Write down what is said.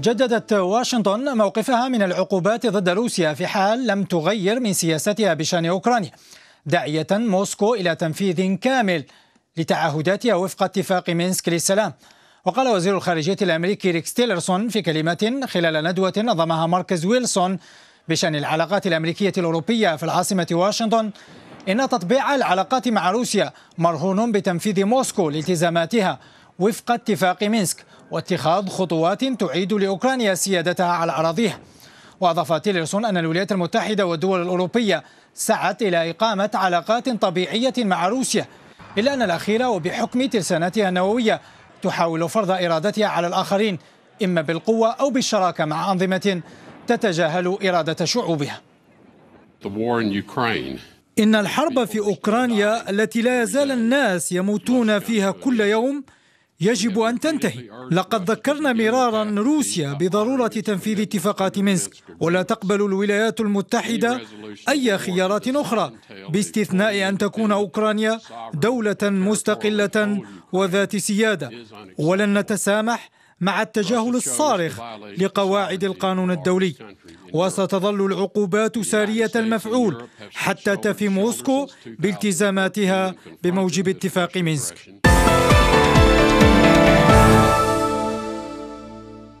جددت واشنطن موقفها من العقوبات ضد روسيا في حال لم تغير من سياستها بشأن أوكرانيا داعية موسكو إلى تنفيذ كامل لتعهداتها وفق اتفاق مينسك للسلام. وقال وزير الخارجية الأمريكي ريكس تيلرسون في كلمه خلال ندوة نظمها مركز ويلسون بشأن العلاقات الأمريكية الأوروبية في العاصمة واشنطن إن تطبيع العلاقات مع روسيا مرهون بتنفيذ موسكو لالتزاماتها وفق اتفاق مينسك واتخاذ خطوات تعيد لأوكرانيا سيادتها على اراضيها وأضاف تيلرسون أن الولايات المتحدة والدول الأوروبية سعت إلى إقامة علاقات طبيعية مع روسيا إلا أن الأخيرة وبحكم ترساناتها النووية تحاول فرض إرادتها على الآخرين إما بالقوة أو بالشراكة مع أنظمة تتجاهل إرادة شعوبها. إن الحرب في أوكرانيا التي لا يزال الناس يموتون فيها كل يوم يجب أن تنتهي. لقد ذكرنا مرارا روسيا بضرورة تنفيذ اتفاقات مينسك ولا تقبل الولايات المتحدة أي خيارات أخرى باستثناء أن تكون أوكرانيا دولة مستقلة وذات سيادة. ولن نتسامح مع التجاهل الصارخ لقواعد القانون الدولي. وستظل العقوبات سارية المفعول حتى تفي موسكو بالتزاماتها بموجب اتفاق مينسك.